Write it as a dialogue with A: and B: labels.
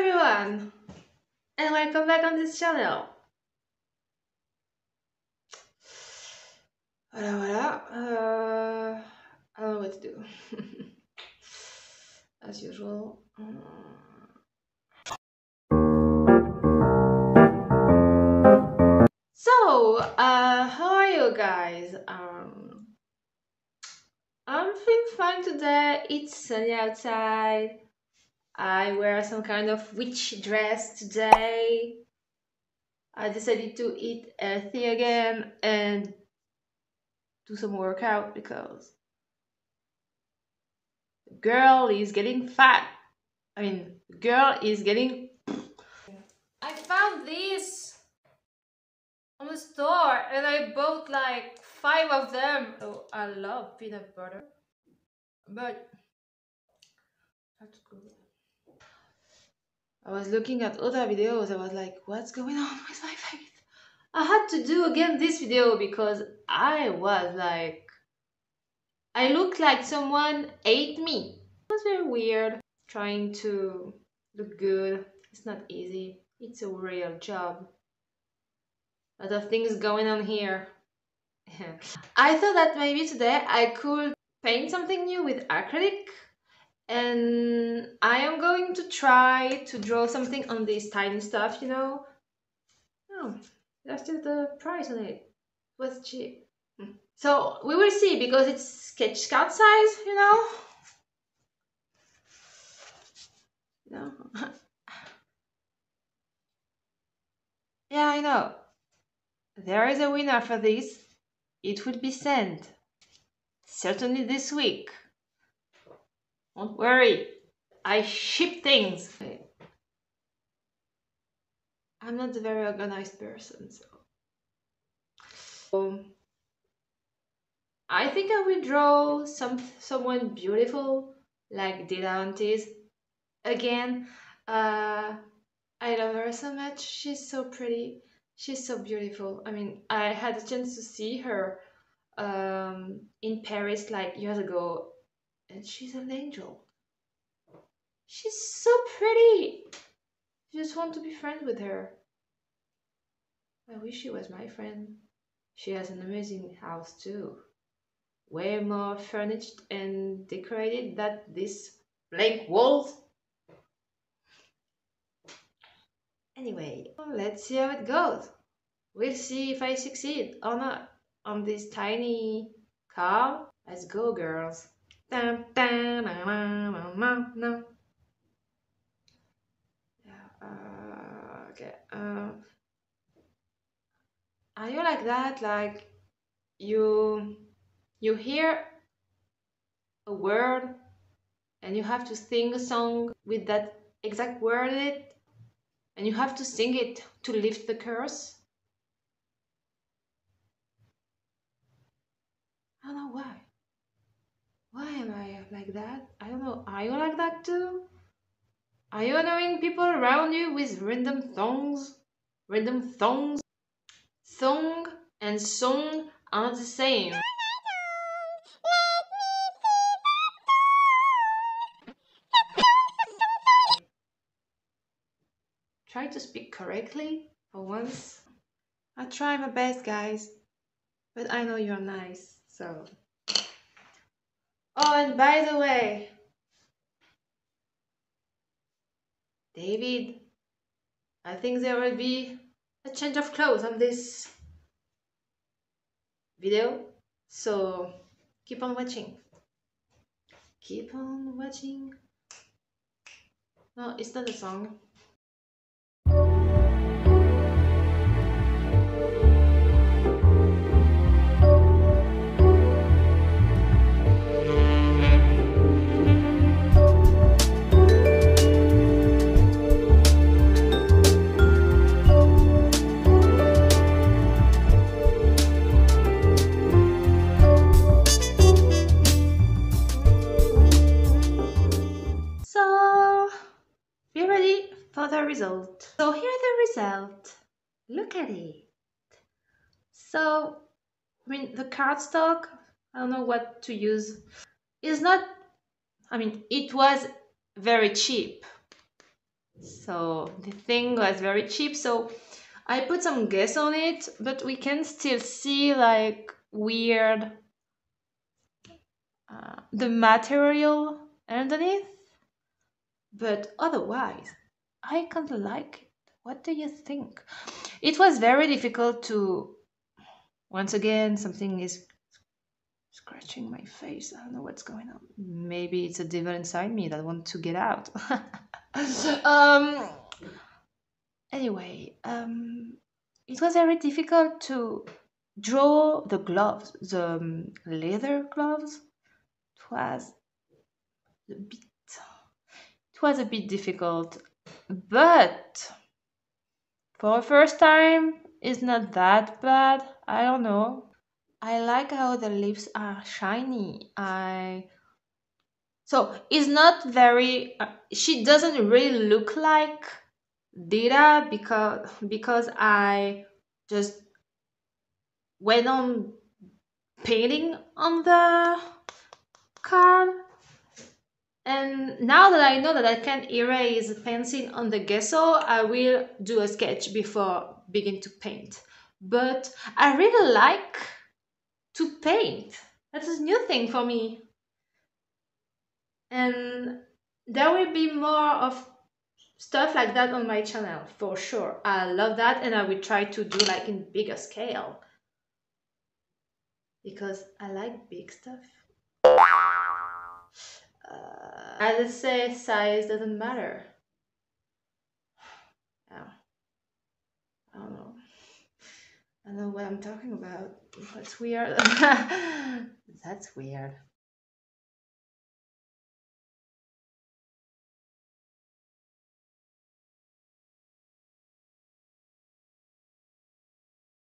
A: everyone and welcome back on this channel. Voilà, voilà. Uh, I don't know what to do. As usual. So, uh, how are you guys? Um, I'm feeling fine today. It's sunny outside. I wear some kind of witch dress today. I decided to eat healthy again and do some workout because the girl is getting fat. I mean, the girl is getting. I found this on the store and I bought like five of them. Oh, I love peanut butter, but that's good. I was looking at other videos. I was like, what's going on with my face? I had to do again this video because I was like, I looked like someone ate me. It was very weird trying to look good. It's not easy. It's a real job. A lot of things going on here. I thought that maybe today I could paint something new with acrylic and I am going to try to draw something on this tiny stuff, you know. Oh, that's just the price on it. Was cheap. Hmm. So we will see because it's sketch card size, you know. No. yeah, I know. There is a winner for this. It will be sent. Certainly this week. Don't worry, I ship things. I'm not a very organized person, so. Um, I think I will draw some someone beautiful like Dita Von Teese again. Uh, I love her so much. She's so pretty. She's so beautiful. I mean, I had a chance to see her um, in Paris like years ago and she's an angel. She's so pretty. I just want to be friends with her. I wish she was my friend. She has an amazing house too. Way more furnished and decorated than this blank walls. Anyway, let's see how it goes. We'll see if I succeed or not on this tiny car. Let's go, girls. Okay. Are you like that? Like you you hear a word and you have to sing a song with that exact word it and you have to sing it to lift the curse? I don't know why. Why am I like that? I don't know. Are you like that too? Are you annoying people around you with random thongs? Random thongs? Thong and song are the same. Try to speak correctly for once. I try my best, guys, but I know you're nice, so. Oh, and by the way, David, I think there will be a change of clothes on this video, so keep on watching. Keep on watching. No, it's not a song. Result. So here the result. Look at it. So, I mean, the cardstock, I don't know what to use, is not, I mean, it was very cheap. so the thing was very cheap so I put some gesso on it but we can still see like weird uh, the material underneath but otherwise I of like it what do you think it was very difficult to once again something is scratching my face. I don't know what's going on. Maybe it's a devil inside me that wants to get out. um, anyway, um, it was very difficult to draw the gloves, the um, leather gloves. It was a bit. It was a bit difficult, but for a first time, it's not that bad. I don't know. I like how the lips are shiny. I so it's not very. Uh, she doesn't really look like Dita because because I just went on painting on the card. And now that I know that I can erase pencil on the gesso, I will do a sketch before begin to paint. But I really like to paint. That's a new thing for me. And there will be more of stuff like that on my channel for sure. I love that and I will try to do like in bigger scale. Because I like big stuff. Uh, I say size doesn't matter. Yeah. I don't know. I don't know what I'm talking about. That's weird. That's weird.